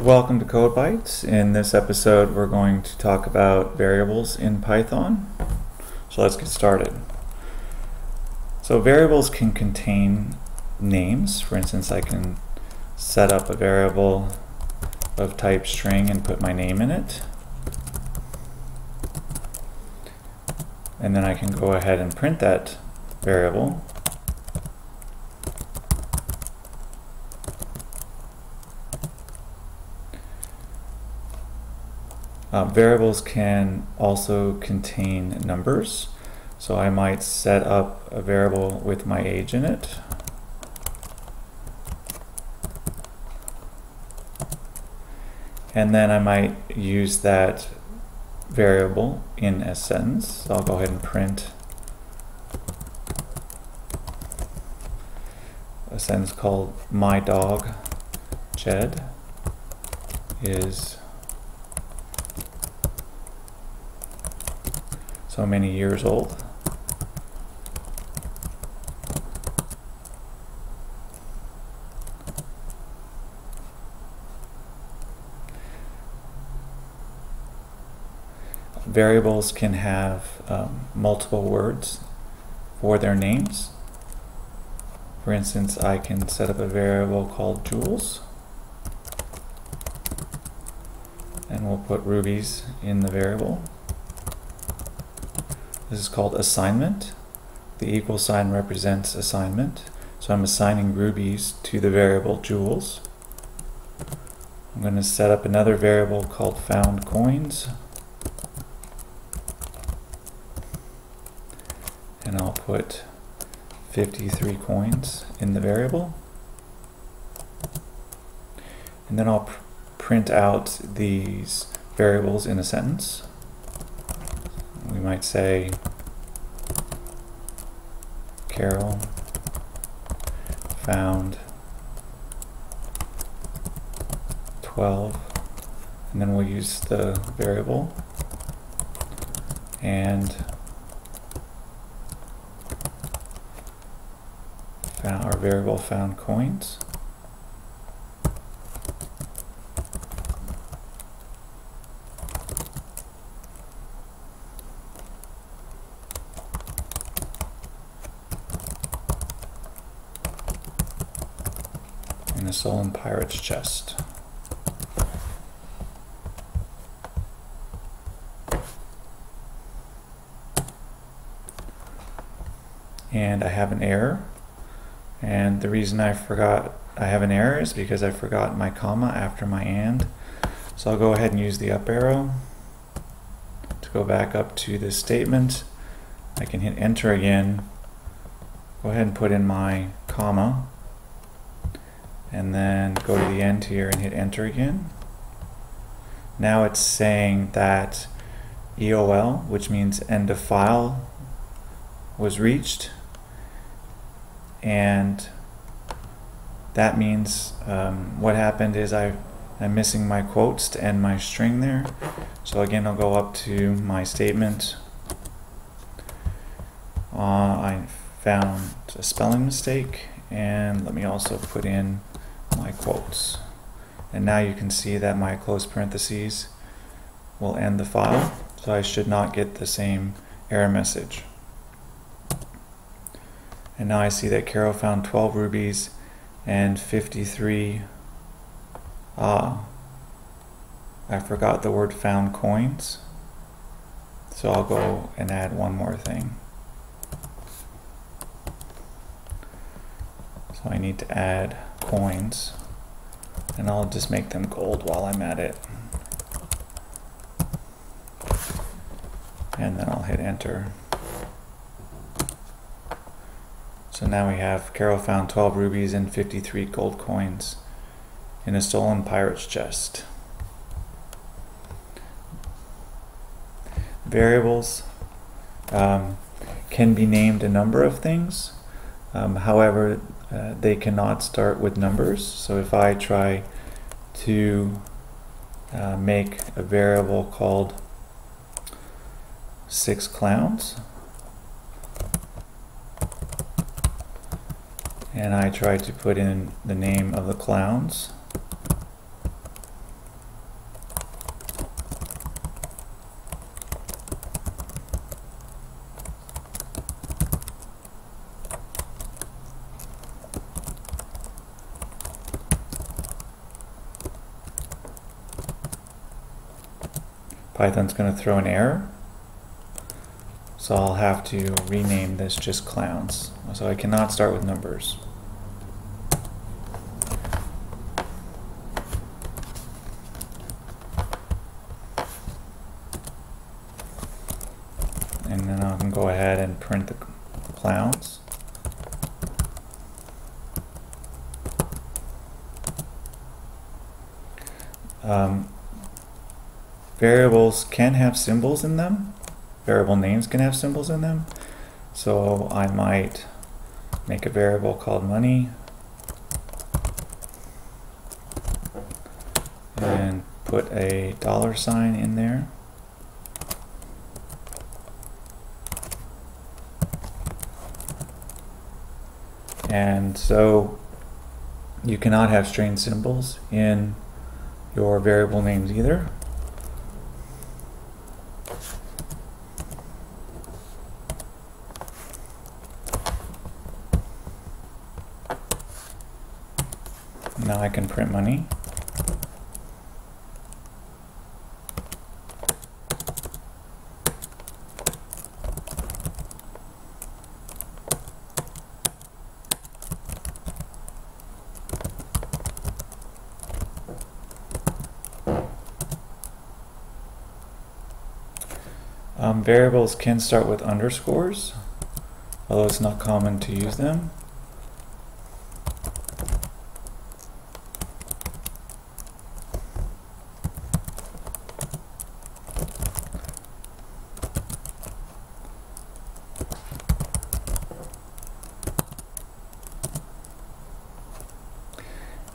Welcome to Code Bytes. In this episode, we're going to talk about variables in Python. So let's get started. So variables can contain names. For instance, I can set up a variable of type string and put my name in it. And then I can go ahead and print that variable. Uh, variables can also contain numbers. So I might set up a variable with my age in it. And then I might use that variable in a sentence. So I'll go ahead and print a sentence called my dog Jed is so many years old. Variables can have um, multiple words for their names. For instance, I can set up a variable called jewels. And we'll put rubies in the variable. This is called assignment. The equal sign represents assignment. So I'm assigning rubies to the variable jewels. I'm going to set up another variable called found coins. And I'll put 53 coins in the variable. And then I'll pr print out these variables in a sentence we might say Carol found 12 and then we'll use the variable. And found our variable found coins in a stolen pirate's chest. And I have an error. And the reason I forgot I have an error is because I forgot my comma after my and. So I'll go ahead and use the up arrow to go back up to this statement. I can hit enter again. Go ahead and put in my comma and then go to the end here and hit enter again. Now it's saying that EOL, which means end of file, was reached. And that means um, what happened is I, I'm missing my quotes to end my string there. So again, I'll go up to my statement. Uh, I found a spelling mistake and let me also put in my quotes. And now you can see that my close parentheses will end the file, so I should not get the same error message. And now I see that Carol found 12 rubies and 53, ah, I forgot the word found coins. So I'll go and add one more thing. So I need to add coins and I'll just make them gold while I'm at it. And then I'll hit enter. So now we have Carol found 12 rubies and 53 gold coins in a stolen pirate's chest. Variables um, can be named a number of things. Um, however, uh, they cannot start with numbers. So if I try to uh, make a variable called six clowns, and I try to put in the name of the clowns, Python's going to throw an error. So I'll have to rename this just clowns. So I cannot start with numbers. And then I can go ahead and print the clowns. Um, variables can have symbols in them. Variable names can have symbols in them. So I might make a variable called money and put a dollar sign in there. And so you cannot have strange symbols in your variable names either. Now I can print money. Um, variables can start with underscores, although it's not common to use them.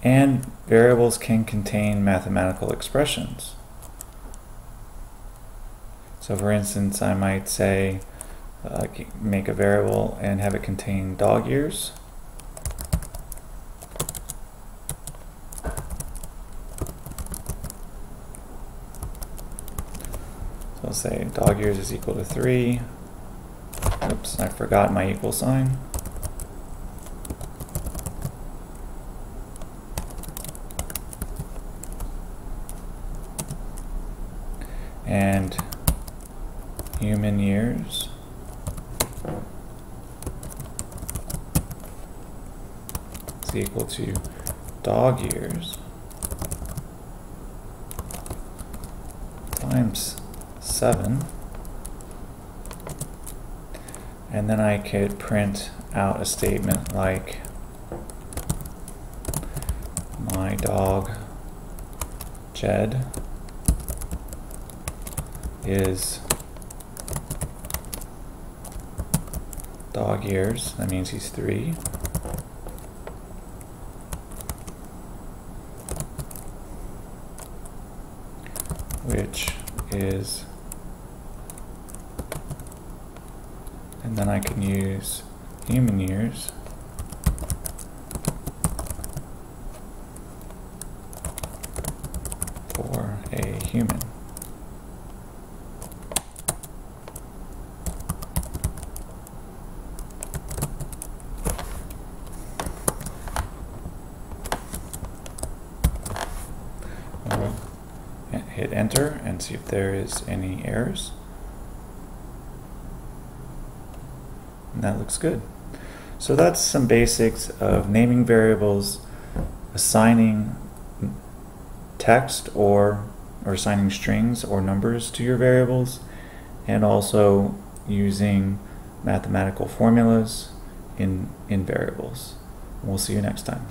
And variables can contain mathematical expressions. So for instance, I might say, uh, make a variable and have it contain dog years. So I'll say dog years is equal to 3. Oops, I forgot my equal sign. And human years. is equal to dog years times 7. And then I could print out a statement like my dog Jed is dog years. That means he's three. Which is, and then I can use human years. for a human. Hit enter and see if there is any errors. And that looks good. So that's some basics of naming variables, assigning text or or assigning strings or numbers to your variables, and also using mathematical formulas in, in variables. We'll see you next time.